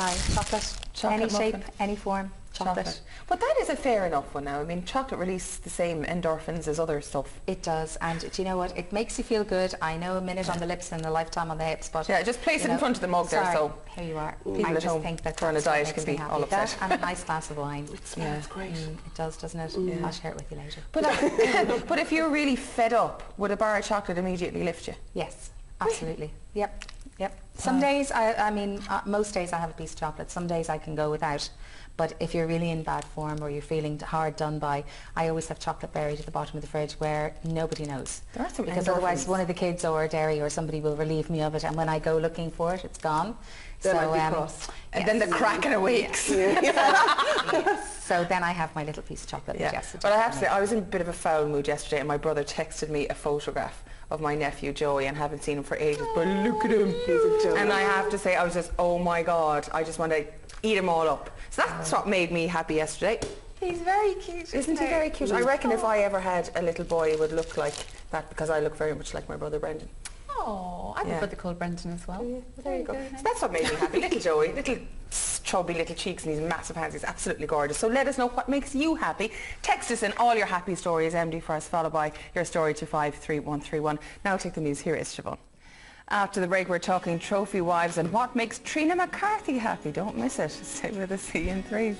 try chocolate, Chocolate any shape, any form, chocolate. Chocolate. But that is a fair enough one now. I mean, chocolate releases the same endorphins as other stuff. It does, and do you know what? It makes you feel good. I know a minute on the lips and a lifetime on the hips, but Yeah, just place it in front of the mug there, so here you are. people I at just home think that on a diet can be all That and a nice glass of wine. It smells great. Mm, it does, doesn't it? I'll share it with you later. But, uh, but if you're really fed up, would a bar of chocolate immediately lift you? Yes, absolutely. Yep, yep. Some days, I, I mean, uh, most days I have a piece of chocolate. Some days I can go without. But if you're really in bad form or you're feeling hard done by, I always have chocolate buried at the bottom of the fridge where nobody knows. There are some because otherwise one of the kids or Derry or somebody will relieve me of it and when I go looking for it, it's gone. Then so, um, cross. And then the cracking awakes. so then I have my little piece of chocolate. Yeah. Yes, But I have to say, I was in a bit of a foul mood yesterday and my brother texted me a photograph of my nephew Joey and haven't seen him for ages, but look at him. He's a joke. And I have to say, I was just, oh my God, I just want to eat them all up. So that's what made me happy yesterday. He's very cute. Isn't he very cute? I reckon if I ever had a little boy, it would look like that because I look very much like my brother Brendan. Oh, I have Yeah. a brother called Brenton as well. There you go. So that's what made me happy. Little Joey, little chubby little cheeks and these massive hands. He's absolutely gorgeous. So let us know what makes you happy. Text us in all your happy stories, MD us, followed by your story to 53131. Now take the news. Here is Siobhan. After the break, we're talking trophy wives and what makes Trina McCarthy happy. Don't miss it. Stay with us. See you in three.